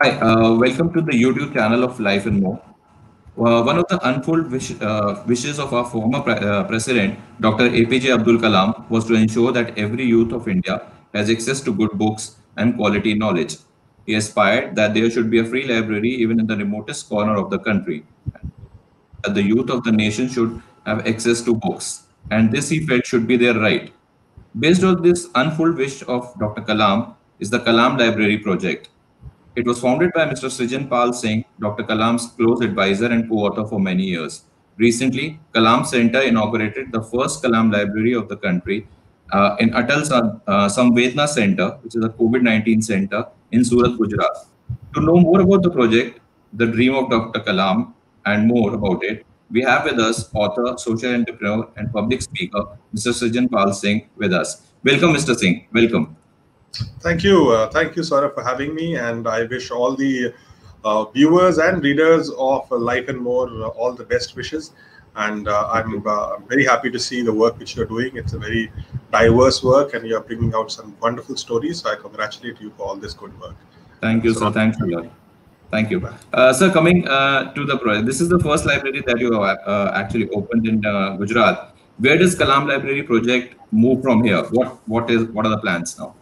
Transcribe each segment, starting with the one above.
Hi, uh, welcome to the YouTube channel of Life and More. Uh, one of the unfold wish, uh, wishes of our former pre uh, president, Dr. APJ Abdul Kalam, was to ensure that every youth of India has access to good books and quality knowledge. He aspired that there should be a free library even in the remotest corner of the country. That the youth of the nation should have access to books, and this he felt should be their right. Based on this unfold wish of Dr. Kalam is the Kalam Library Project. It was founded by Mr. Srijan Pal Singh, Dr. Kalam's close advisor and co-author for many years. Recently, Kalam Center inaugurated the first Kalam library of the country uh, in Atal uh, Samvedna Center, which is a COVID-19 center in Surat, Gujarat. To know more about the project, the dream of Dr. Kalam, and more about it, we have with us author, social entrepreneur, and public speaker, Mr. Srijan Pal Singh with us. Welcome, Mr. Singh. Welcome. Thank you. Uh, thank you, Saurabh, for having me. And I wish all the uh, viewers and readers of Life and More uh, all the best wishes. And uh, I'm uh, very happy to see the work which you're doing. It's a very diverse work, and you're bringing out some wonderful stories. So I congratulate you for all this good work. Thank you, so, sir. Thanks a lot. Thank you. Uh, sir, coming uh, to the project, this is the first library that you have uh, actually opened in uh, Gujarat. Where does Kalam Library project move from here? What what is what are the plans now?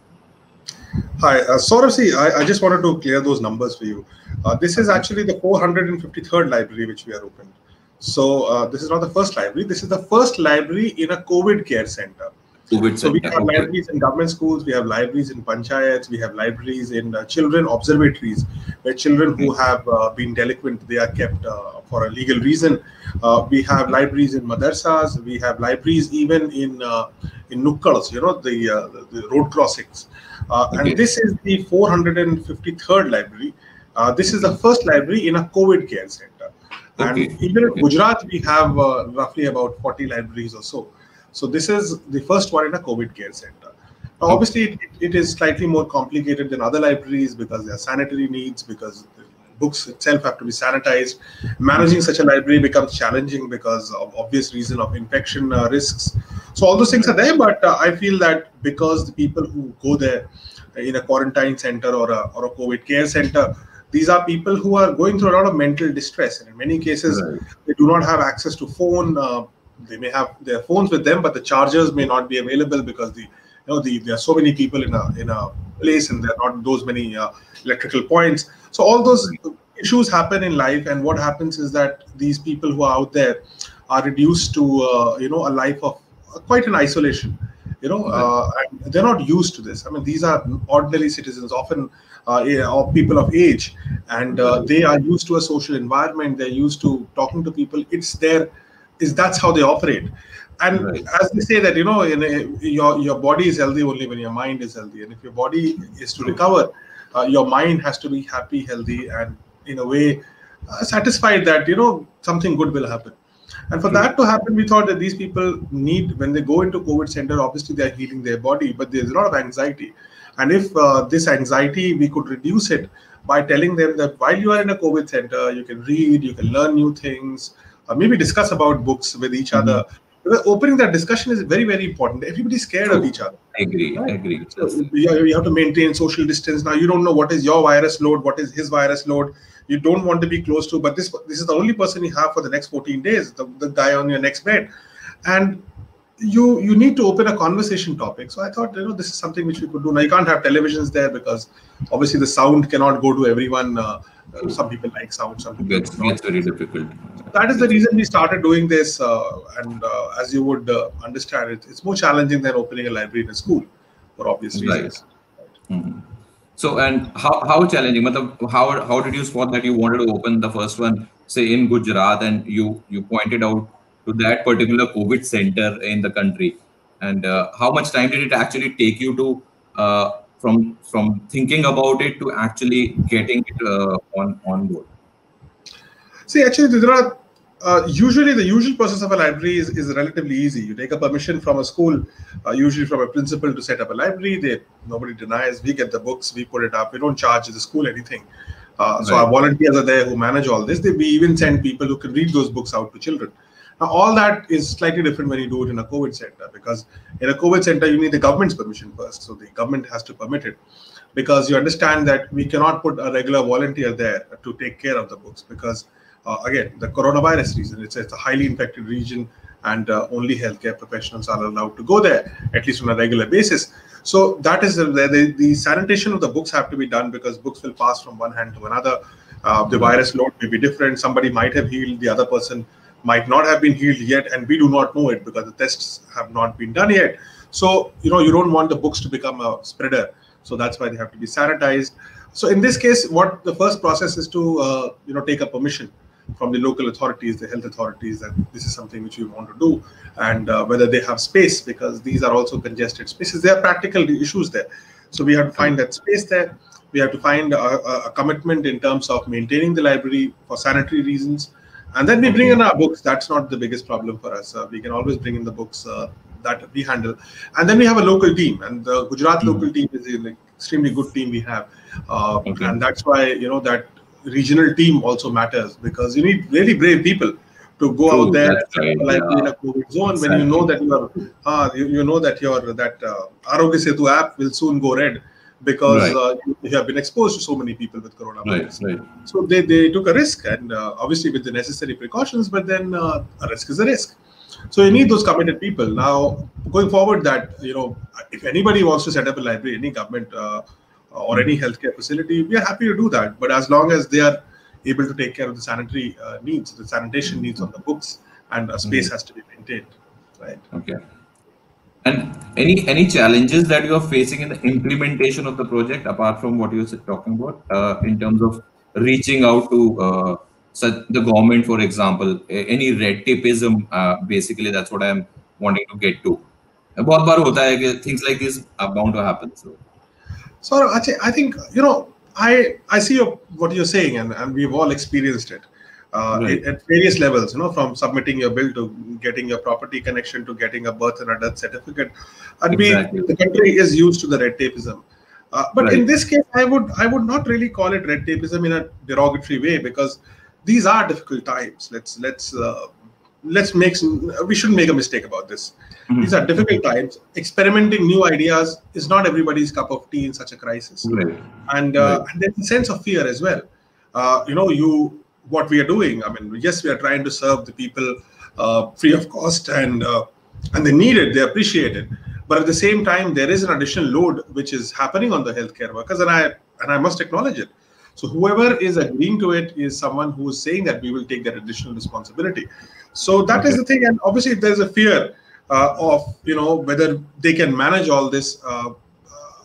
Hi, uh, Saurabh, see, I, I, just wanted to clear those numbers for you. Uh, this is actually the 453rd library which we are opened. So uh, this is not the first library. This is the first library in a COVID care center. COVID so we have okay. libraries in government schools, we have libraries in panchayats, we have libraries in uh, children observatories, where children who have uh, been delinquent, they are kept uh, for a legal reason. Uh, we have libraries in madrasas, we have libraries even in uh, in nukkads, you know, the, uh, the road crossings. Uh, okay. And this is the 453rd library. Uh, this is the first library in a COVID care center. Okay. And even in Gujarat, we have uh, roughly about 40 libraries or so. So this is the first one in a COVID care center. Now, obviously, it, it is slightly more complicated than other libraries because there are sanitary needs, because books itself have to be sanitized. Managing such a library becomes challenging because of obvious reason of infection uh, risks. So all those things are there, but uh, I feel that because the people who go there in a quarantine center or a, or a COVID care center, these are people who are going through a lot of mental distress. And in many cases, right. they do not have access to phone. Uh, they may have their phones with them, but the chargers may not be available because the you know the, there are so many people in a in a place and there are not those many uh, electrical points. So all those issues happen in life, and what happens is that these people who are out there are reduced to uh, you know a life of quite an isolation. You know, uh, they're not used to this. I mean, these are ordinary citizens, often uh, or people of age, and uh, they are used to a social environment. They're used to talking to people. It's their is that's how they operate and right. as they say that you know in a, your your body is healthy only when your mind is healthy and if your body is to recover uh, your mind has to be happy healthy and in a way uh, satisfied that you know something good will happen and for that to happen we thought that these people need when they go into covid center obviously they are healing their body but there's a lot of anxiety and if uh, this anxiety we could reduce it by telling them that while you are in a covid center you can read you can learn new things uh, maybe discuss about books with each mm-hmm. other opening that discussion is very very important. Everybody's scared of each other. I agree right? i agree. So you have to maintain social distance. Now you don't know what is your virus load what is his virus load. You don't want to be close to but this this is the only person you have for the next 14 days the, the guy on your next bed. And you you need to open a conversation topic. So i thought you know this is something which we could do. Now you can't have televisions there because obviously the sound cannot go to everyone. Uh, some people like sound some people gets, gets very difficult. That is the reason we started doing this uh, and uh, as you would uh, understand it, it's more challenging than opening a library in a school for obvious reasons. Right. mm-hmm. so and how, how challenging? How how did you spot that you wanted to open the first one say in gujarat and you you pointed out to that particular covid center in the country and uh, how much time did it actually take you to uh, from from thinking about it to actually getting it uh, on on board? See, actually, there are uh, usually the usual process of a library is, is relatively easy. You take a permission from a school, uh, usually from a principal to set up a library. They nobody denies. We get the books, we put it up. We don't charge the school anything. Uh, so our volunteers are there who manage all this. They, we even send people who can read those books out to children. Now, all that is slightly different when you do it in a COVID center because in a COVID center, you need the government's permission first. So the government has to permit it. because you understand that we cannot put a regular volunteer there to take care of the books because uh, again the coronavirus reason it's, it's a highly infected region and uh, only healthcare professionals are allowed to go there at least on a regular basis so that is the, the, the sanitation of the books have to be done because books will pass from one hand to another uh, the virus load may be different somebody might have healed the other person might not have been healed yet and we do not know it because the tests have not been done yet. So you know you don't want the books to become a spreader. So that's why they have to be sanitized. So in this case what the first process is to uh, you know take a permission from the local authorities, the health authorities, that this is something which we want to do, and uh, whether they have space because these are also congested spaces. There are practical issues there, so we have to find that space there. We have to find a, a commitment in terms of maintaining the library for sanitary reasons, and then we bring in our books. That's not the biggest problem for us. Uh, we can always bring in the books uh, that we handle, and then we have a local team, and the Gujarat mm-hmm. local team is an extremely good team we have, uh, and that's why you know that regional team also matters because you need really brave people to go True, out there right, like yeah. in a COVID zone exactly. when you know that you are uh, you, you know that your that uh, Aarogya Setu app will soon go red because right. uh, you have been exposed to so many people with coronavirus. Right, right. So they, they took a risk and uh, obviously with the necessary precautions, but then uh, a risk is a risk. So you need those committed people. Now going forward, that you know, if anybody wants to set up a library, any government uh, or any healthcare facility, we are happy to do that. But as long as they are able to take care of the sanitary uh, needs, the sanitation needs on the books, and a space mm-hmm. has to be maintained, right? Okay. And any any challenges that you are facing in the implementation of the project, apart from what you were talking about, uh, in terms of reaching out to uh, such the government, for example, any red tapeism? Uh, basically, that's what I am wanting to get to. बहुत बार होता है कि things like this are bound to happen. So so I think you know I I see what you're saying, and, and we've all experienced it. Uh, right. at various levels, you know, from submitting your bill to getting your property connection to getting a birth and a death certificate, and exactly. we the country is used to the red tapeism. Uh, but right. in this case, I would I would not really call it red tapeism in a derogatory way because these are difficult times. Let's let's uh, let's make some, we shouldn't make a mistake about this. Mm-hmm. These are difficult times. Experimenting new ideas is not everybody's cup of tea in such a crisis. Right. And, uh, and there's a sense of fear as well. Uh, you know, you what we are doing. I mean, yes, we are trying to serve the people uh, free of cost, and uh, and they need it, they appreciate it. But at the same time, there is an additional load which is happening on the healthcare workers, and I and I must acknowledge it. So whoever is agreeing to it is someone who is saying that we will take that additional responsibility. So that okay. is the thing, and obviously, there's a fear uh, of you know whether they can manage all this, uh, uh,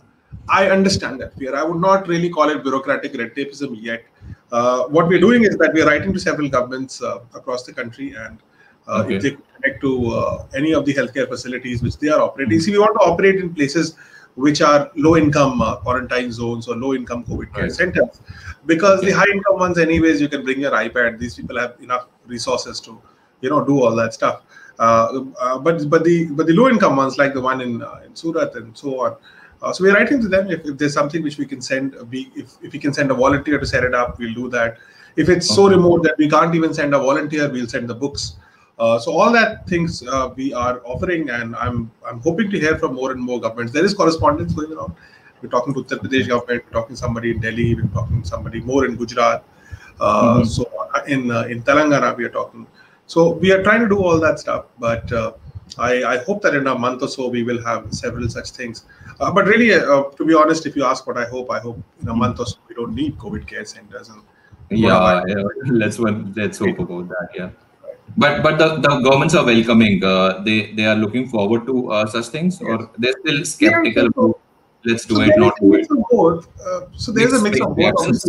I understand that fear. I would not really call it bureaucratic red tapeism yet. Uh, what we're doing is that we're writing to several governments uh, across the country, and uh, okay. if they connect to any of the healthcare facilities which they are operating, mm-hmm. see, we want to operate in places which are low income uh, quarantine zones or low income COVID care right. centers. Because okay. the high income ones, anyways, you can bring your iPad. These people have enough resources to you know do all that stuff. Uh, uh, but but the but the low income ones like the one in uh, in Surat and so on. Uh, so we're writing to them if, if, there's something which we can send. We if if we can send a volunteer to set it up, we'll do that. If it's okay. so remote that we can't even send a volunteer, we'll send the books. Uh, so all that things uh, we are offering, and I'm I'm hoping to hear from more and more governments. There is correspondence going on. We're talking to Uttar Pradesh government. We're talking to somebody in Delhi. We're talking to somebody more in Gujarat. mm-hmm. So in in Telangana, we are talking. So we are trying to do all that stuff, but uh, I, I, hope that in a month or so we will have several such things. Uh, but really, uh, to be honest, if you ask what I hope, I hope in a month or so we don't need COVID care centers. And yeah, yeah. let's let's hope about that. Yeah. But but the, the governments are welcoming. Uh, they they are looking forward to uh, such things, or they're still skeptical. Yeah, let's do so it, not do it. Both. Uh, so there's a mix of both.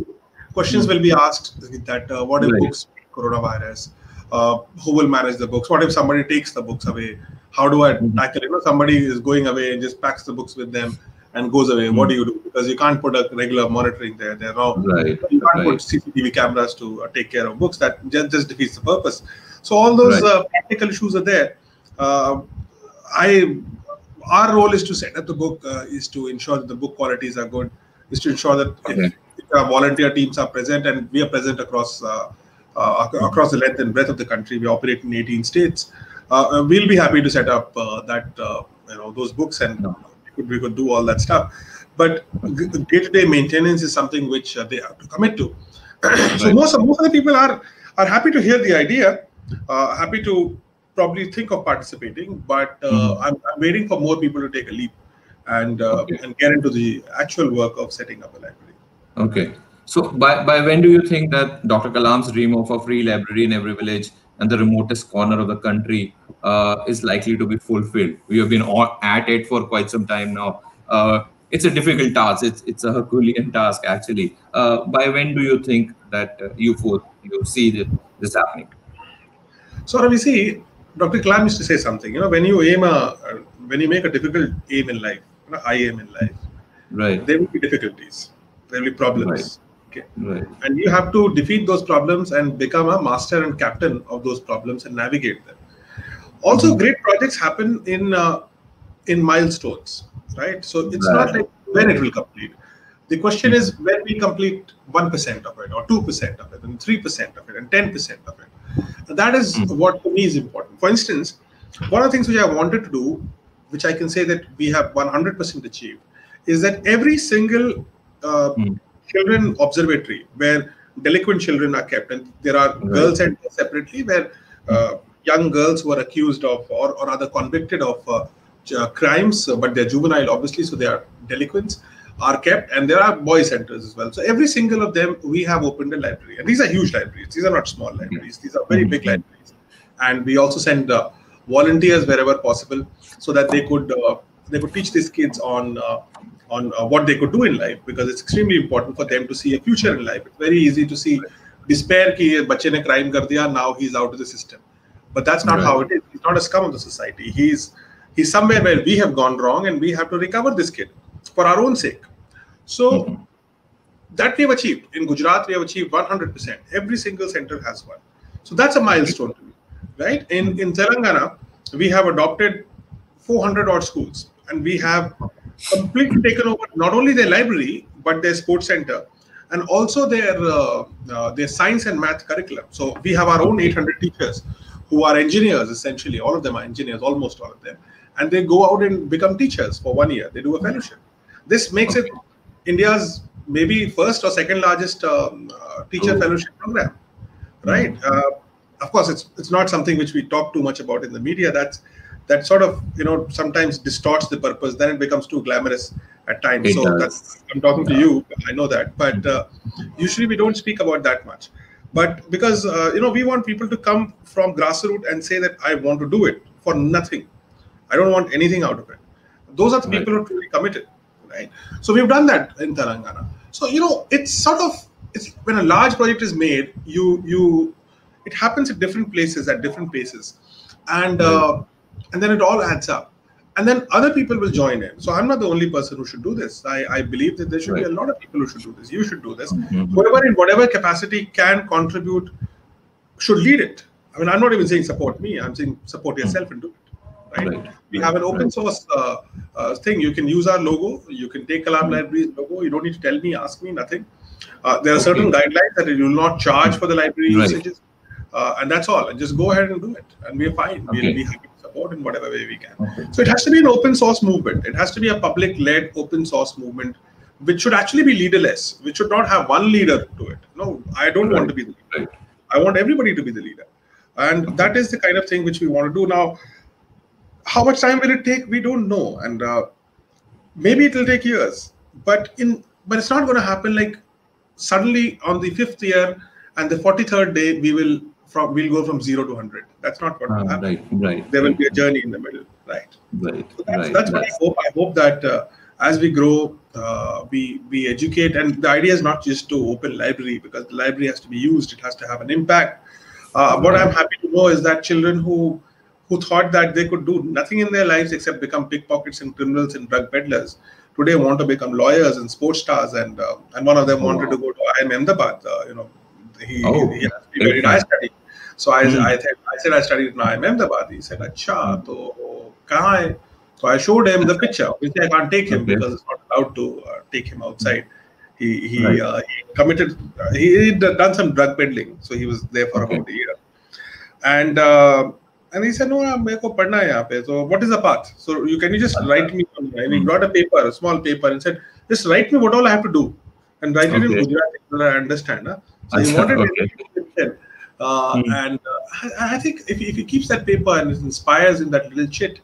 Questions will be asked that what if right. books coronavirus? Uh, who will manage the books? What if somebody takes the books away? How do I mm-hmm. tackle? You know, somebody is going away and just packs the books with them and goes away. Mm-hmm. What do you do? Because you can't put a regular monitoring there. There are right. you can't right. put CCTV cameras to uh, take care of books. That just, just defeats the purpose. So all those right. uh, practical issues are there. Uh, I our role is to set up the book, uh, is to ensure that the book qualities are good, is to ensure that okay. if, if our volunteer teams are present and we are present across uh, uh, across the length and breadth of the country. We operate in 18 states. Uh, we'll be happy to set up uh, that you know those books and could, we could do all that stuff. But day-to-day maintenance is something which uh, they have to commit to. so Right. most of most of the people are are happy to hear the idea, uh, happy to probably think of participating, but uh, Mhm. I'm, I'm waiting for more people to take a leap and uh, Okay. and get into the actual work of setting up a library. Okay. So by, by when do you think that Dr. Kalam's dream of a free library in every village and the remotest corner of the country uh, is likely to be fulfilled? We have been all at it for quite some time now. Uh, it's a difficult task. It's it's a Herculean task actually. Uh, by when do you think that uh, you for, you see this, this happening? So Ravi, see, Dr. Kalam used to say something. You know, when you aim a uh, when you make a difficult aim in life, you know, high aim in life, Right. there will be difficulties, there will be problems. Okay. Right. and you have to defeat those problems and become a master and captain of those problems and navigate them also Mhm. great projects happen in uh, in milestones right so it's not like when it will complete the question is when we complete 1% of it or 2% of it and 3% of it and 10% of it and that is Mhm. what for me is important for instance one of the things which i wanted to do which i can say that we have 100% achieved is that every single uh, Mhm. Children observatory where delinquent children are kept. And there are Right. girls centers separately where uh, young girls who are accused of or, or rather convicted of uh, crimes uh, but they're juvenile obviously so they are delinquents are kept. And there are boy centers as well. So every single of them we have opened a library. And these are huge libraries. These are not small libraries. These are very big Mhm. libraries. And we also send uh, volunteers wherever possible so that they could uh, they could teach these kids on uh, on uh, what they could do in life because it's extremely important for them to see a future in life. It's very easy to see despair ki bache ne crime kar diya, now he's out of the system. But that's not right. how it is. He's not a scum of the society. He's he's somewhere where we have gone wrong and we have to recover this kid for our own sake. So mm-hmm. that we have achieved. In Gujarat, we have achieved 100%. Every single center has one. So that's a milestone to me, right? In, in Telangana, we have adopted 400 odd schools and we have completely taken over not only their library but their sports center, and also their uh, uh, their science and math curriculum. So we have our own 800 teachers who are engineers essentially. All of them are engineers, almost all of them, and they go out and become teachers for one year. They do a fellowship. This makes it India's maybe first or second largest um, uh, teacher Oh. fellowship program, right? Uh, of course, it's it's not something which we talk too much about in the media. That's that sort of you know sometimes distorts the purpose. Then it becomes too glamorous at times. It so I'm talking to you. I know that, but uh, usually we don't speak about that much. But because uh, you know we want people to come from grassroots and say that I want to do it for nothing. I don't want anything out of it. Those are the Right. people who are truly committed, right? So we've done that in Telangana. So you know, it's sort of it's when a large project is made, you you it happens at different places at different paces, and uh, and then it all adds up, and then other people will join in. So I'm not the only person who should do this. I, I believe that there should be a lot of people who should do this. You should do this. Mhm. Whoever in whatever capacity can contribute should lead it. I mean, I'm not even saying support me. I'm saying support yourself and do it. Right? Right. We have an open source uh, uh, thing. You can use our logo. You can take Kalam Library's logo. You don't need to tell me, ask me, nothing. Uh, there are Okay. certain guidelines that you will not charge for the library Right. usages, uh, and that's all. And just go ahead and do it, and we're fine. Okay. We'll be happy support in whatever way we can. Okay. So it has to be an open source movement. It has to be a public-led open source movement, which should actually be leaderless. Which should not have one leader to it. No, I don't want to be the leader. I want everybody to be the leader, and that is the kind of thing which we want to do now. How much time will it take? We don't know, and uh, maybe it will take years. But in but it's not going to happen like suddenly on the fifth year and the forty-third day we will from we'll go from zero to hundred. That's not what will Ah, happen. right. Right. There will be a journey in the middle, right? Right. So that's, Right. that's what I hope. I hope that uh, as we grow, uh, we we educate, and the idea is not just to open library because the library has to be used. It has to have an impact. Uh, what I'm happy to know is that children who who thought that they could do nothing in their lives except become pickpockets and criminals and drug peddlers today want to become lawyers and sports stars, and uh, and one of them Oh, wanted wow. to go to IIM Ahmedabad. Uh, you know, he, Oh, he asked me very where did I fine. study. So I, Hmm. I, said, I said I studied in IIM Ahmedabad. He said, "Acha, to kahan hai?" So I showed him the picture. Obviously, I can't take him Okay. because it's not allowed to uh, take him outside. He he, Right. uh, he committed. Uh, he had done some drug peddling, so he was there for Okay. about a year. And uh, And he said, no, मेरे को पढ़ना है यहाँ पे. So what is the path? So you can you just write me? And he brought a paper, a small paper, and said, just write me what all I have to do, and write it in Okay. Gujarati so that I understand. Huh? So he Acha, wanted okay. it in Egyptian. Uh, Hmm. And uh, I, I think if, if he keeps that paper and inspires in that little chit,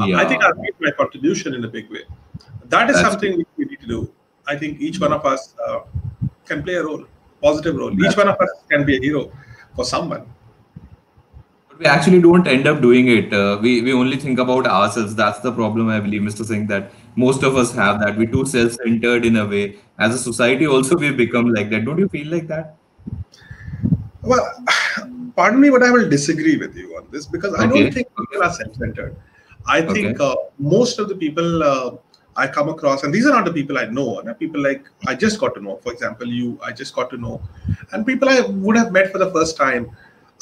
uh, Yeah. I think I've made my contribution in a big way. That is That's something which we need to do. I think each one of us uh, can play a role, positive role. Each one of us can be a hero for someone. But we actually don't end up doing it. Uh, we we only think about ourselves. That's the problem, I believe, Mr. Singh. That most of us have that. We're too self-centered in a way. As a society, also we've become like that. Don't you feel like that? Well, pardon me, but I will disagree with you on this because I Okay. don't think people are self-centered. I think uh, most of the people uh, I come across, and these are not the people I know, and people like I just got to know. For example, you, I just got to know, and people I would have met for the first time.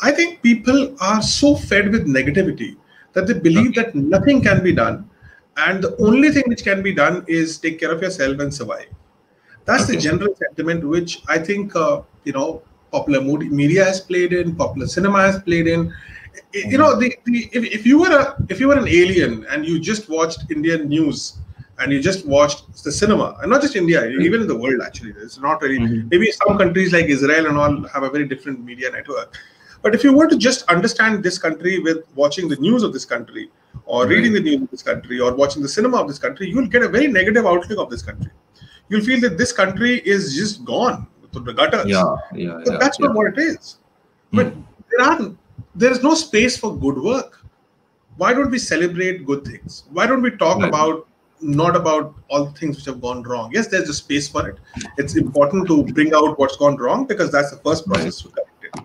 I think people are so fed with negativity that they believe that nothing can be done, and the only thing which can be done is take care of yourself and survive. That's the general sentiment, which I think uh, you know popular media has played in, popular cinema has played in. You know, the, the if, if you were a if you were an alien and you just watched Indian news and you just watched the cinema, and not just India, even in the world actually, it's not really. Mhm. Maybe some countries like Israel and all have a very different media network. But if you were to just understand this country with watching the news of this country, or reading the news of this country, or watching the cinema of this country, you'll get a very negative outlook of this country. You'll feel that this country is just gone to the gutters. Yeah, yeah, But yeah. that's yeah. not what it is. But there are there is no space for good work. Why don't we celebrate good things? Why don't we talk Right. about not about all the things which have gone wrong? Yes, there's a space for it. It's important to bring out what's gone wrong because that's the first process to correct it.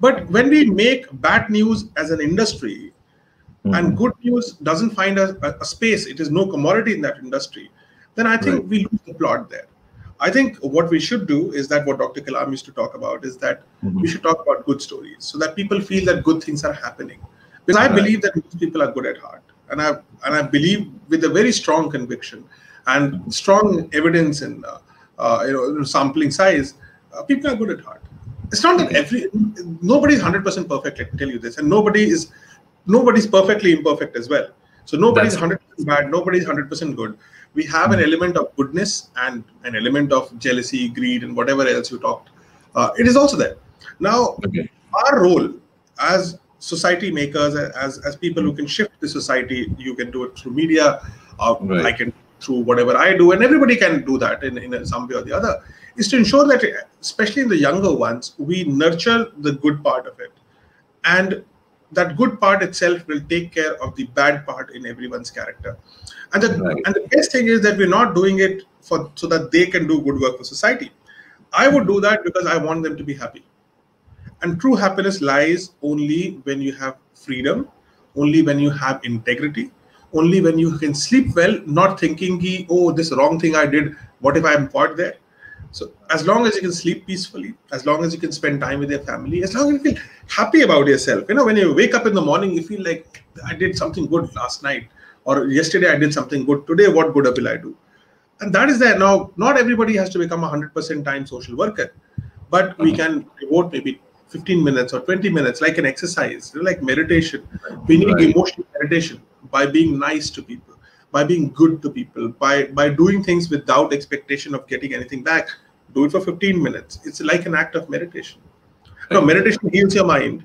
But when we make bad news as an industry Mhm. and good news doesn't find a, a, a space, it is no commodity in that industry, then I think Right. we lose the plot there. I think what we should do is that what Dr. Kalam used to talk about is that Mhm. we should talk about good stories so that people feel that good things are happening. Because I Right. believe that most people are good at heart, and I and I believe with a very strong conviction and strong evidence in uh, uh, you know sampling size, uh, people are good at heart. It's not that Okay. every nobody is hundred percent perfect. Let me tell you this, and nobody is nobody's perfectly imperfect as well. So nobody's hundred percent bad. Nobody's hundred percent good. We have an element of goodness and an element of jealousy, greed, and whatever else you talked. Uh, it is also there. Now, Okay. our role as society makers, as as people who can shift the society, you can do it through media. Uh, Right. I can through whatever I do, and everybody can do that in, in some way or the other. Is to ensure that, especially in the younger ones, we nurture the good part of it, and that good part itself will take care of the bad part in everyone's character. And the Right. and the best thing is that we're not doing it for so that they can do good work for society. I would do that because I want them to be happy. And true happiness lies only when you have freedom, only when you have integrity, only when you can sleep well, not thinking, ki, oh, this wrong thing I did, what if I'm caught there? As long as you can sleep peacefully, as long as you can spend time with your family, as long as you feel happy about yourself, you know, when you wake up in the morning, you feel like I did something good last night, or yesterday I did something good. Today, what good will I do? And that is there. Now, not everybody has to become a 100% time social worker, but we mm-hmm. can devote maybe 15 minutes or 20 minutes, like an exercise, like meditation. We need Right. emotional meditation by being nice to people, by being good to people, by by doing things without expectation of getting anything back do it for 15 minutes. It's like an act of meditation. No meditation heals your mind.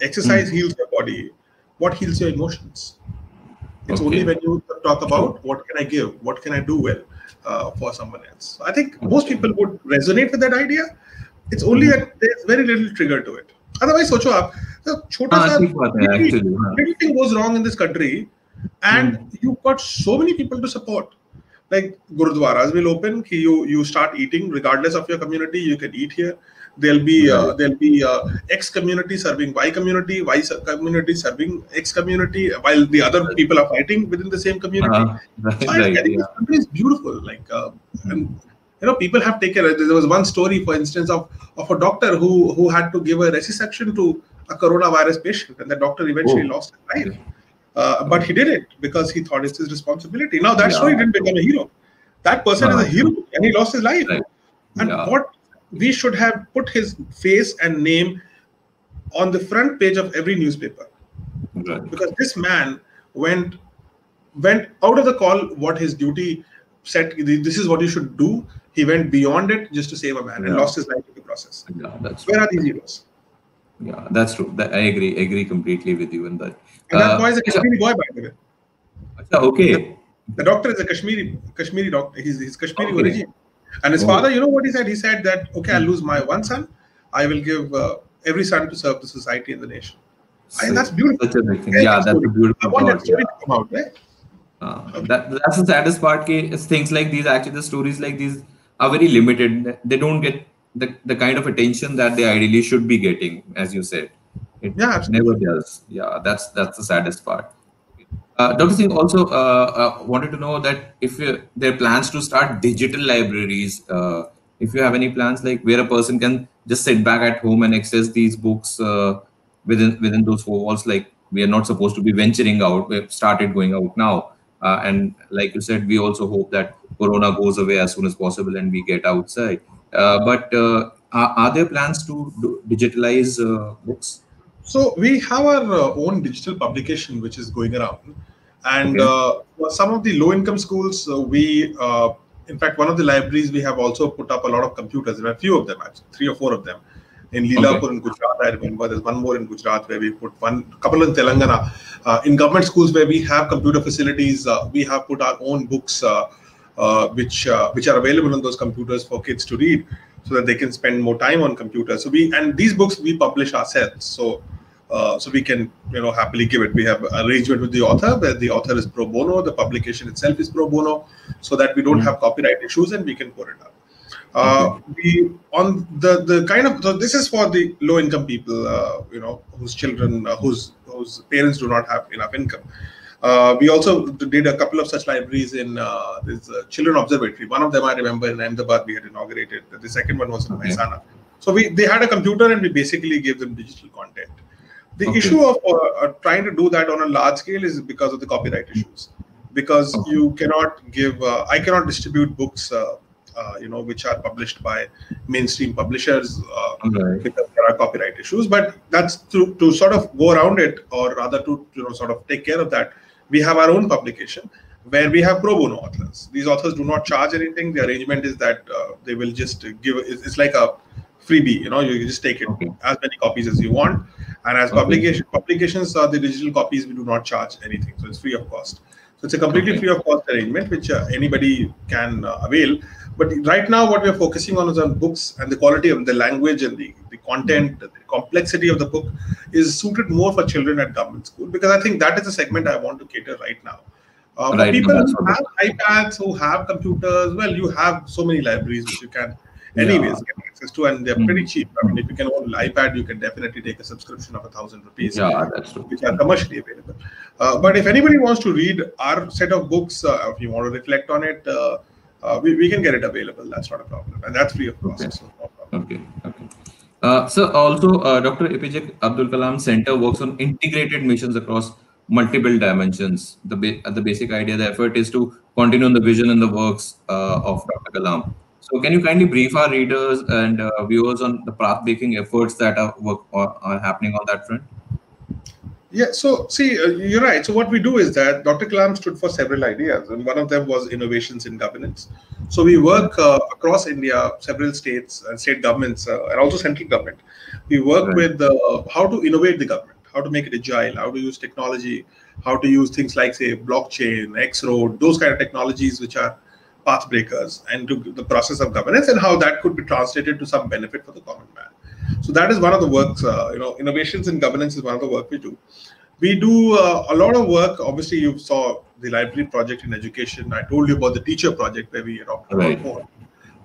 Exercise mm. heals your body. What heals your emotions? It's okay. only when you talk about what can i give what can i do well uh, for someone else. I think most people would resonate with that idea. It's only that there's very little trigger to it. Otherwise socho aap chota sa thing goes wrong in this country and mm. you've got so many people to support. Like gurudwaras will open. You you start eating regardless of your community. You can eat here. There'll be uh, there'll be uh, X community serving Y community, Y community serving X community, while the other people are fighting within the same community. Uh, right, So I, I right, yeah. this country is beautiful. Like, uh, and you know, people have taken. There was one story, for instance, of of a doctor who who had to give a resuscitation to a coronavirus patient, and the doctor eventually Oh. lost his life. Uh, but he did it because he thought it's his responsibility. Now that Yeah. story didn't become a hero. That person is a hero, and he lost his life. Right. And Yeah. what we should have put his face and name on the front page of every newspaper. Right. because this man went went out of the call what his duty said this is what you should do he went beyond it just to save a man and lost his life in the process Yeah, that's where true. are these heroes Yeah, that's true. That, I agree. Agree completely with you in that. And that Uh, boy is a kashmiri boy by the way okay. the doctor is a kashmiri kashmiri doctor he's, he's kashmiri Okay. origin and his Oh. father you know what he said he said that okay i'll lose my one son i will give uh, every son to serve the society and the nation and that's beautiful Such a big thing. Very Yeah, that's a story. i beautiful want that story Yeah. to come out right Uh, that that's the saddest part. Ki, is things like these, actually, the stories like these are very limited. They don't get the, the kind of attention that they ideally should be getting, as you said. It Yeah, absolutely. never does. Yeah, that's that's the saddest part. Uh, Dr. Singh also uh, uh, wanted to know that if you, there are plans to start digital libraries, uh, if you have any plans like where a person can just sit back at home and access these books uh, within within those four walls, like we are not supposed to be venturing out. We've started going out now, uh, and like you said, we also hope that Corona goes away as soon as possible and we get outside. Uh, but uh, are, are there plans to do, digitalize uh, books? So we have our uh, own digital publication which is going around, and Okay. uh, for some of the low-income schools, uh, we, uh, in fact, one of the libraries we have also put up a lot of computers. There are a few of them, actually, three or four of them. In Leelapur in Gujarat, I remember there's one more in Gujarat where we put one couple in Telangana. Uh, in government schools where we have computer facilities, uh, we have put our own books, uh, uh, which uh, which are available on those computers for kids to read, so that they can spend more time on computers. So we and these books we publish ourselves. So uh, so we can you know happily give it. We have arrangement with the author where the author is pro bono the publication itself is pro bono so that we don't Mhm. have copyright issues and we can put it up. Uh, we on the the kind of so this is for the low income people uh, you know whose children uh, whose whose parents do not have enough income. Uh, we also did a couple of such libraries in uh, this uh, children observatory. One of them i remember in ahmedabad we had inaugurated. The second one was in Okay. So we they had a computer and we basically gave them digital content the Okay. issue of uh, uh, trying to do that on a large scale is because of the copyright issues because Okay. you cannot give uh, i cannot distribute books uh, uh, you know which are published by mainstream publishers uh, Right. because there are copyright issues but that's to, to sort of go around it or rather to you know sort of take care of that we have our own publication where we have pro bono authors these authors do not charge anything the arrangement is that uh, they will just give it's, it's like a freebie you know you, you just take it Okay. as many copies as you want and as Okay. publication publications are the digital copies we do not charge anything. So it's free of cost. So it's a completely Okay. free of cost arrangement which uh, anybody can uh, avail. But right now what we're focusing on is on books and the quality of the language and the, the content the complexity of the book is suited more for children at government school because i think that is the segment i want to cater right now. Uh, Right now, people who have ipads who have computers well you have so many libraries which you can anyways get access to and they're Mhm. pretty cheap i mean if you can own an ipad you can definitely take a subscription of a thousand rupees Yeah, that's true. which are commercially available. Uh, but if anybody wants to read our set of books, uh, if you want to reflect on it, uh, uh, we, we can get it available. That's not a problem, and that's free of cost. Okay. So no. Okay. Okay. Uh, so also, uh, Dr. APJ Abdul Kalam Center works on integrated missions across multiple dimensions. The ba- the basic idea, the effort is to continue on the vision and the works uh, of Dr. Kalam. So, can you kindly brief our readers and uh, viewers on the path-making efforts that are work are, are happening on that front? Yeah. So see, uh, you're right. So what we do is that Dr. Kalam stood for several ideas, and one of them was innovations in governance. So we work uh, across India, several states and state governments, uh, and also central government. We work Right. with uh, how to innovate the government, how to make it agile, how to use technology, how to use things like say blockchain, X road, those kind of technologies which are path breakers, and to the process of governance, and how that could be translated to some benefit for the common man. So that is one of the works. Uh, you know, innovations in governance is one of the work we do. We do uh, a lot of work. Obviously, you saw the library project in education. I told you about the teacher project where we adopted Right. about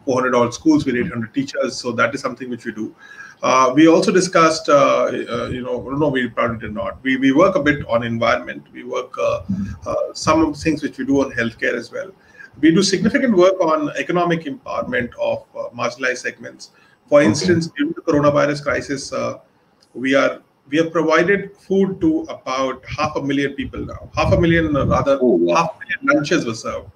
400 odd schools with 800 teachers. So that is something which we do. Uh, we also discussed, uh, uh, you know, no, we probably did not. We, we work a bit on environment. We work uh, uh, some of the things which we do on healthcare as well. We do significant work on economic empowerment of uh, marginalized segments. For Okay. instance, during the coronavirus crisis, uh, we are we have provided food to about half a million people now. Half a million, uh, rather, Oh, wow. half a million lunches were served.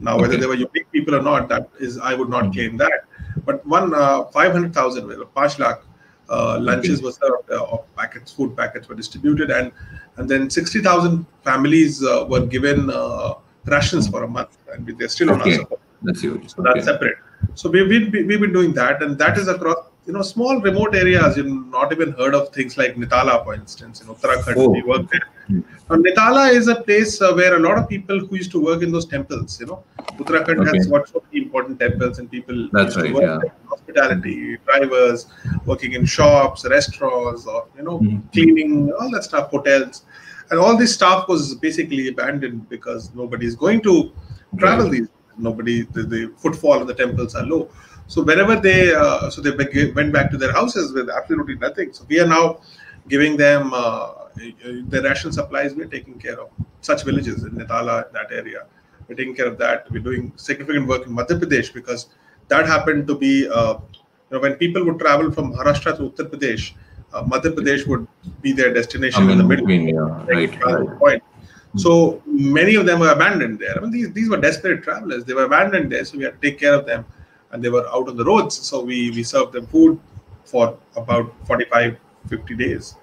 Now, whether Okay. they were unique people or not, that is, I would not Mhm. claim that. But one, uh, 500,000, well, 5 lakh uh, lunches Okay. were served, uh, packets, food packets were distributed, and and then 60,000 families uh, were given uh, rations for a month, and they're still on Okay. our support. That's huge. So that's separate. So we, we, we, we've been doing that, and that is across you know small remote areas. You've not even heard of things like Netala, for instance, in Uttarakhand. Oh. We work there. Hmm. Now, Netala is a place uh, where a lot of people who used to work in those temples, you know, Uttarakhand has Okay. got so many important temples, and people That's used to right, work yeah. there, hospitality, drivers, working in shops, restaurants, or you know, Mhm. cleaning, all that stuff, hotels, and all this stuff was basically abandoned because nobody is going to travel Right. these. Nobody, the, the footfall in the temples are low. So whenever they, uh, so they went back to their houses with absolutely nothing. So we are now giving them uh, the ration supplies. We're taking care of such villages in Netala, that area. We're taking care of that. We're doing significant work in Madhya Pradesh because that happened to be, uh, you know, when people would travel from Maharashtra to Uttar Pradesh, uh, Madhya Pradesh would be their destination I'm in the middle between, yeah. like Right, right. point. So many of them were abandoned there. I mean, these, these were desperate travelers. They were abandoned there, so we had to take care of them, and they were out on the roads. So we we served them food for about 45, 50 days,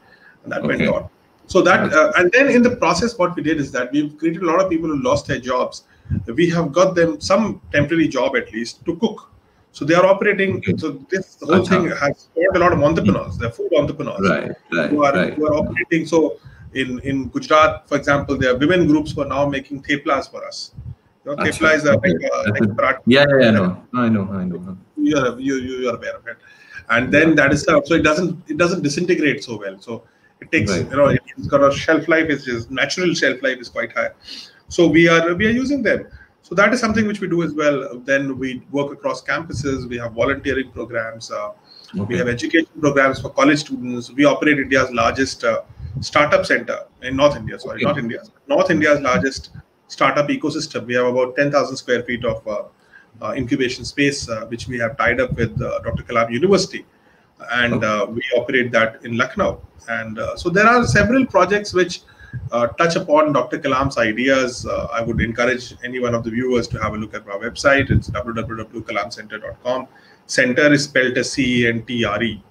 and that went on. So that uh, and then in the process, what we did is that we've created a lot of people who lost their jobs. We have got them some temporary job at least to cook. So they are operating. Okay. So this whole thing uh-huh. has spawned a lot of entrepreneurs. They're food entrepreneurs Right, right, who are, right. who are operating. So in, in Gujarat, for example, there are women groups who are now making theplas for us. You know, Acha, thepla is a, okay. like, a, like a- paratha. Yeah, yeah, yeah, no. I know, I know. You're, you, you, you're aware of it. And then that is. So it doesn't it doesn't disintegrate so well. So it takes Right. you know it's got a shelf life It's just natural shelf life is quite high. So we are we are using them. So that is something which we do as well. Then we work across campuses. We have volunteering programs. Uh, we have education programs for college students. We operate India's largest uh, startup center in North India. Sorry, Okay. not India. North India's largest startup ecosystem. We have about 10,000 square feet of uh, uh, incubation space, uh, which we have tied up with uh, Dr. Kalam University, and uh, we operate that in Lucknow. And uh, so there are several projects which uh, touch upon Dr. Kalam's ideas. Uh, I would encourage any one of the viewers to have a look at our website. It's www.kalamcenter.com. Center is spelled as C E N T R E.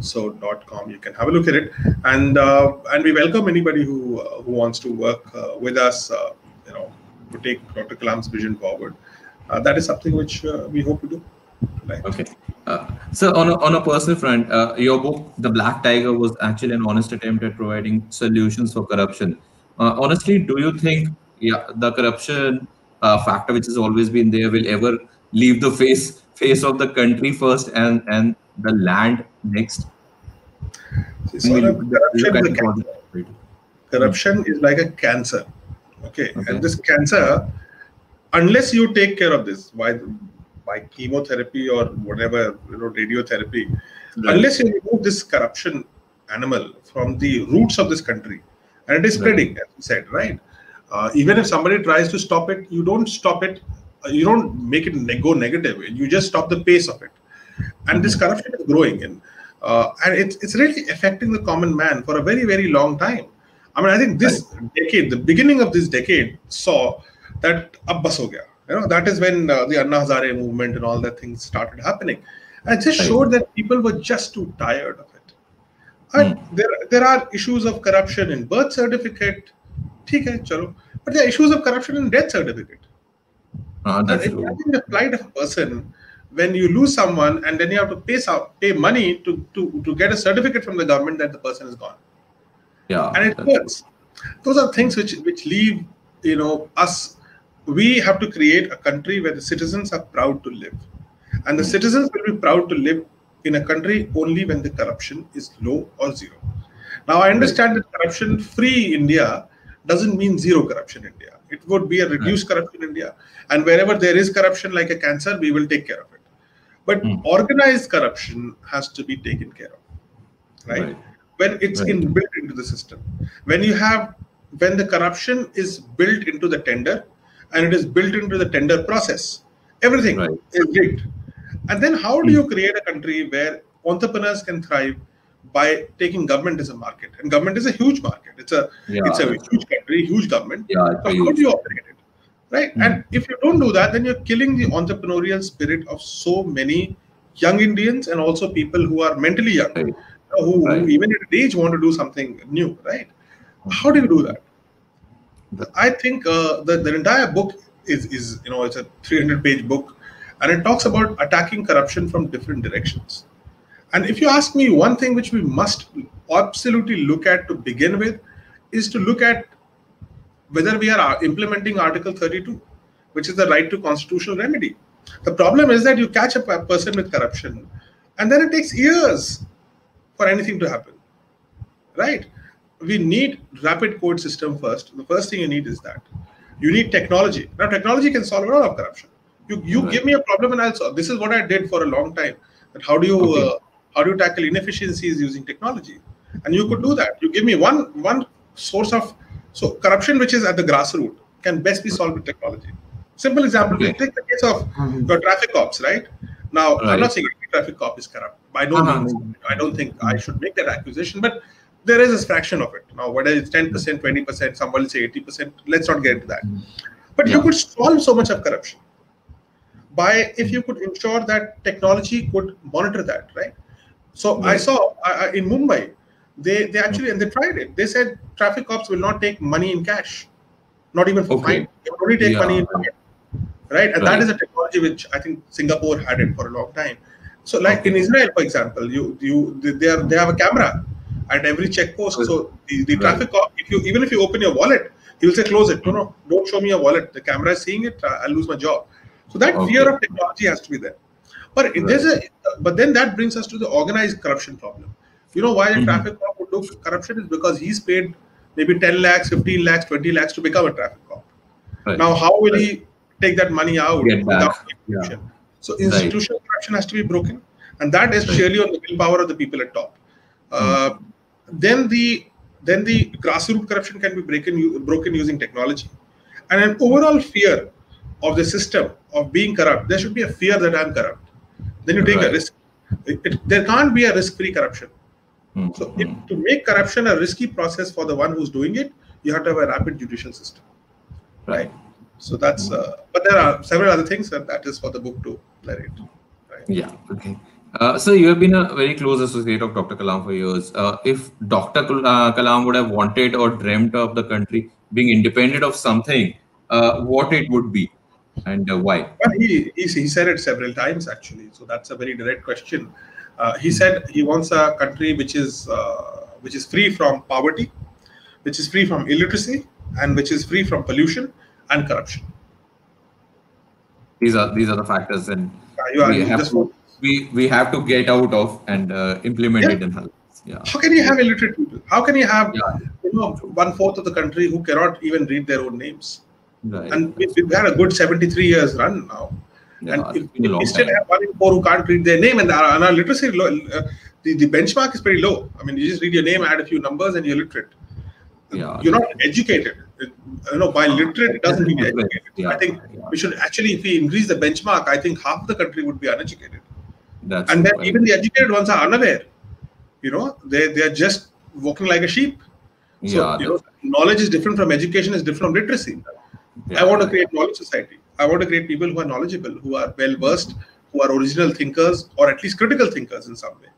So dot com. You can have a look at it, and uh, and we welcome anybody who uh, who wants to work uh, with us. You know, to take Dr. Kalam's vision forward. That is something which we hope to do. Right. Okay. Uh, so on a, on a personal front, uh, your book, The Black Tiger, was actually an honest attempt at providing solutions for corruption. Uh, honestly, do you think yeah, the corruption uh, factor, which has always been there, will ever leave the face face of the country first and and the land next? Corruption, kind is a of cancer. cause- corruption is like a cancer. Okay, Okay. and this cancer, unless you take care of this by by chemotherapy or whatever you know radiotherapy, Right. unless you remove this corruption animal from the roots of this country, and it is Right. spreading, as you said, right? Uh, even if somebody tries to stop it, you don't stop it. uh, You don't make it ne- go negative. You just stop the pace of it, and this corruption is growing, and uh, and it's it's really affecting the common man for a very very long time. I mean, I think this decade, the beginning of this decade, saw that abbas ho gaya you know that is when uh, the Anna Hazare movement and all that things started happening. And just showed that people were just too tired of it. And mm. there there are issues of corruption in birth certificate, hai, chalo. but there are issues of corruption in death certificate. Uh, that's the plight of a person when you lose someone and then you have to pay some, pay money to, to to get a certificate from the government that the person is gone. Yeah, and it hurts. Those are things which which leave you know us we have to create a country where the citizens are proud to live, and the Hmm. citizens will be proud to live in a country only when the corruption is low or zero. Now, I understand that corruption-free India doesn't mean zero corruption India. It would be a reduced corruption India, and wherever there is corruption like a cancer, we will take care of it. But Hmm. organized corruption has to be taken care of, right? Right. when it's Right. inbuilt into the system when you have when the corruption is built into the tender and it is built into the tender process everything Right. is rigged and then how do you create a country where entrepreneurs can thrive by taking government as a market and government is a huge market it's a Yeah, it's a huge country huge government Yeah, so how do you operate it right Hmm. and if you don't do that then you're killing the entrepreneurial spirit of so many young Indians and also people who are mentally young, Right. who, Right. who even at age want to do something new, right? How do you do that? I think uh, the, the entire book is, is, you know, it's a 300 page book and it talks about attacking corruption from different directions. And if you ask me, one thing which we must absolutely look at to begin with is to look at whether we are implementing Article 32, which is the right to constitutional remedy. The problem is that you catch a person with corruption and then it takes years for anything to happen, right? We need rapid court system first. The first thing you need is that. You need technology. Now, technology can solve a lot of corruption. You, you Right. give me a problem and I'll solve. This is what I did for a long time. That how do you Okay. uh, how do you tackle inefficiencies using technology? And you could do that. You give me one one source of so corruption which is at the grassroots can best be solved with technology. Simple example: Okay. take the case of your traffic cops, right? Now, I'm not saying traffic cop is corrupt. By no Uh-huh. means. I don't think I should make that accusation, but there is a fraction of it. Now, whether it's 10%, 20%, somebody will say 80%, let's not get into that. Hmm. But you could solve so much of corruption by if you could ensure that technology could monitor that, right? So I saw I, in Mumbai, they they hmm. actually and they tried it. They said traffic cops will not take money in cash, not even for Okay. fine. They only take money in Yeah. cash right? And Right. that is a technology which I think Singapore had it for a long time. So, like in Israel, for example, you you they are they have a camera at every check post. So the, the Right. traffic cop, if you even if you open your wallet, he will say close it. No, no, don't show me your wallet. The camera is seeing it. I'll lose my job. So that fear of technology has to be there. But it- there's a but then that brings us to the organized corruption problem. You know why the Mhm. traffic cop would do corruption is because he's paid maybe 10 lakhs, 15 lakhs, 20 lakhs to become a traffic cop. Right. Now, how will he take that money out without back. So Right. institutional corruption has to be broken, and that is Right. surely on the willpower of the people at top. Uh, Then the then the grassroots corruption can be broken broken using technology, and an overall fear of the system of being corrupt. There should be a fear that I'm corrupt. Then you take a risk. It, it, there can't be a risk-free corruption. Mhm. So if, to make corruption a risky process for the one who's doing it, you have to have a rapid judicial system. right. So that's, uh, but there are several other things, and that is for the book to narrate. Right? Yeah. Okay. Uh, so you have been a very close associate of Dr. Kalam for years. Uh, if Dr. Uh, Kalam would have wanted or dreamt of the country being independent of something, uh, what it would be and uh, why? Well, he, he he said it several times actually. So that's a very direct question. Uh, he said he wants a country which is uh, which is free from poverty, which is free from illiteracy, and which is free from pollution and corruption. These are these are the factors, and you are have just- to we we have to get out of and uh, implement Yeah. it in health. Yeah. how can you have illiterate people? How can you have Yeah. you know one fourth of the country who cannot even read their own names? Right. And we- we've had a good 73 years run now. yeah, and if, we still time. have one in four who can't read their name, and our, and our literacy, low, uh, the, the benchmark is pretty low. I mean, you just read your name, add a few numbers, and you're literate. Yeah. You're not educated. You know, by literate, it doesn't mean educated. I think we should actually, if we increase the benchmark, I think half the country would be uneducated. That's And then even the educated ones are unaware. You know, they, they're just walking like a sheep. So, yeah, you know, knowledge is different from education, is different from literacy. yeah, I want to create knowledge society. I want to create people who are knowledgeable, who are well versed, who are original thinkers, or at least critical thinkers in some way.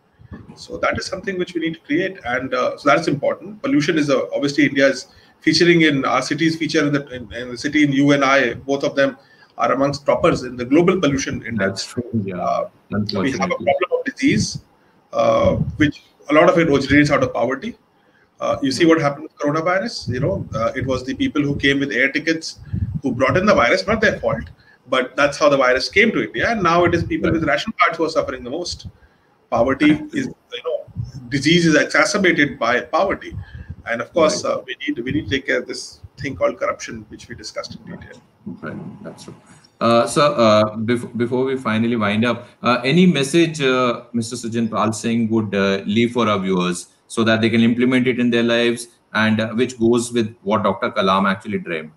So that is something which we need to create, and uh, so that's important. Pollution is uh, obviously India is featuring in our cities feature in the in, in the city in you and I. Both of them are amongst toppers in the global pollution index. That's true. Yeah. Uh, we have a problem of disease, uh, which a lot of it originates out of poverty. Uh, you see what happened with coronavirus. You know, uh, it was the people who came with air tickets who brought in the virus, not their fault, but that's how the virus came to India. And now it is people with ration cards who are suffering the most. Poverty is, you know, disease is exacerbated by poverty, and of course, uh, we need we need to take care of this thing called corruption, which we discussed in detail. Right, that's true. Uh, so, uh, bef- before we finally wind up, uh, any message uh, Mr. Srijan Pal Singh would uh, leave for our viewers so that they can implement it in their lives and uh, which goes with what Dr. Kalam actually dreamed?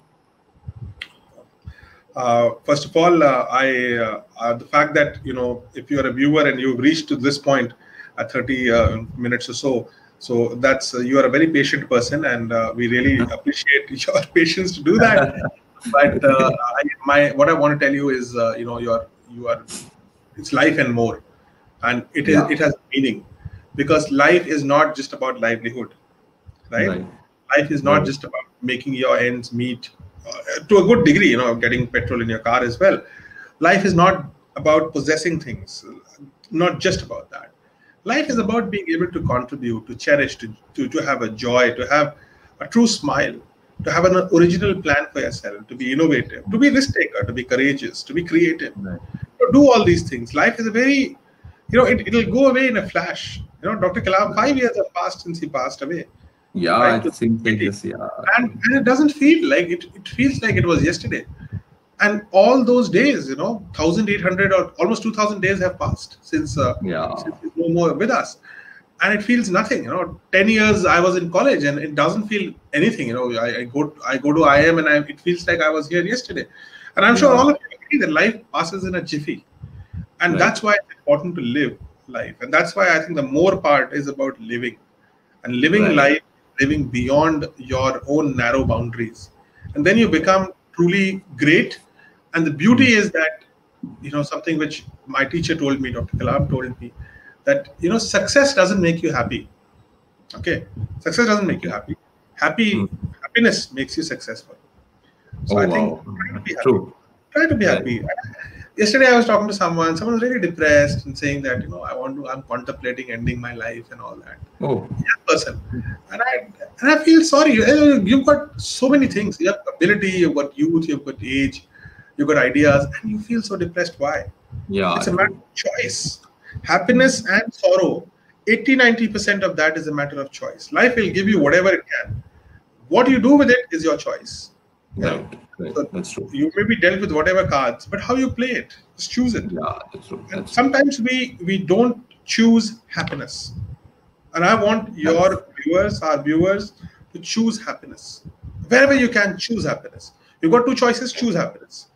Uh, first of all, uh, I uh, uh, the fact that you know if you are a viewer and you've reached to this point at 30 uh, minutes or so, so that's uh, you are a very patient person, and uh, we really appreciate your patience to do that. But uh, I, my what I want to tell you is, uh, you know, you are you are it's life and more. and it is Yeah. it has meaning because life is not just about livelihood, right? Right. Life is not Right. just about making your ends meet uh, to a good degree, you know, getting petrol in your car as well. Life is not about possessing things, not just about that. Life is about being able to contribute, to cherish, to, to, to have a joy, to have a true smile, to have an original plan for yourself, to be innovative, to be risk taker, to be courageous, to be creative, Right. to do all these things. Life is a very, you know, it, it'll go away in a flash. You know, Dr. Kalam, five years have passed since he passed away. Yeah, Right. it seems like this. Yeah. And, and it doesn't feel like it, it feels like it was yesterday. And all those days, you know, 1,800 or almost 2,000 days have passed since, uh, Yeah. since he's no more with us. And it feels nothing, you know. 10 years I was in college and it doesn't feel anything, you know. I, I go I go to IIM and I, it feels like I was here yesterday. And I'm sure all of you agree that life passes in a jiffy. And Right. that's why it's important to live life. And that's why I think the more part is about living and living Right. life, living beyond your own narrow boundaries. And then you become truly great. And the beauty hmm. is that, you know, something which my teacher told me, Dr. Kalam told me, that, you know, success doesn't make you happy. Okay. Success doesn't make you happy. Happy Hmm. happiness makes you successful. So Oh, I think wow. try to be happy True. try to be Right. happy yesterday i was talking to someone someone was really depressed and saying that you know i want to i'm contemplating ending my life and all that Oh, young person and i and i feel sorry You- you've got so many things you have ability you've got youth you've got age you've got ideas and you feel so depressed why yeah. it's a matter of choice happiness and sorrow 80 90% of that is a matter of choice. Life will give you whatever it can. What you do with it is your choice. Right. Right. So- That's true. you may be dealt with whatever cards but how you play it just choose it. Yeah, that's true. That's sometimes we we don't choose happiness. And i want your viewers our viewers to choose happiness. Wherever you can choose happiness. You got two choices choose happiness.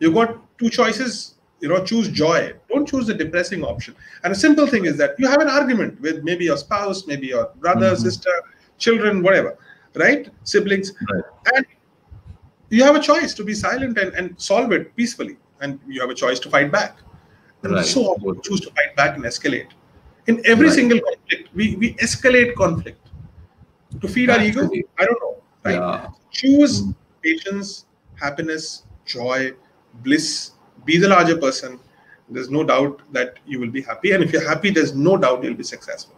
You got two choices you know choose joy don't choose the depressing option and a simple thing is that you have an argument with maybe your spouse maybe your brother Mhm. sister children whatever right siblings Right. and you have a choice to be silent and, and solve it peacefully and you have a choice to fight back and Right. so often choose to fight back and escalate. In every Right. single conflict, we, we escalate conflict to feed our ego. I don't know. Right? Yeah. Choose Mm. patience, happiness, joy, bliss. Be the larger person. There's no doubt that you will be happy. And if you're happy, there's no doubt you'll be successful.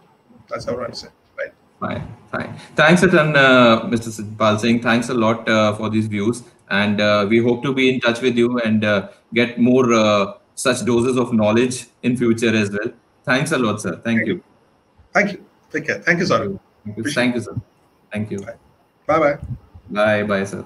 That's how I say. Right. Fine, fine. Thanks a ton, uh, Mr. Srijan Pal Singh. Thanks a lot uh, for these views, and uh, we hope to be in touch with you and uh, get more uh, such doses of knowledge in future as well. Thanks a lot, sir. Thank you. Thank you. Take care. Thank you, sir Thank you, Thank you sir. Thank you. Bye bye. Bye, bye, sir.